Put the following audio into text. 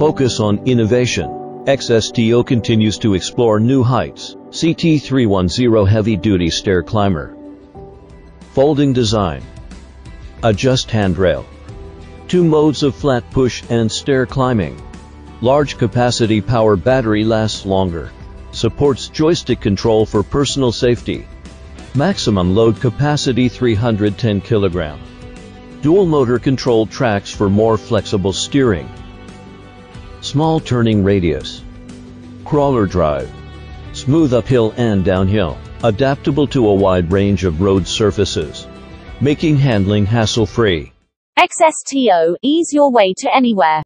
Focus on innovation. XSTO continues to explore new heights. CT310 Heavy Duty Stair Climber. Folding design. Adjust handrail. Two modes of flat push and stair climbing. Large capacity power battery lasts longer. Supports joystick control for personal safety. Maximum load capacity 310 kg. Dual motor controlled tracks for more flexible steering. Small turning radius. Crawler drive. Smooth uphill and downhill. Adaptable to a wide range of road surfaces. Making handling hassle-free. XSTO, ease your way to anywhere.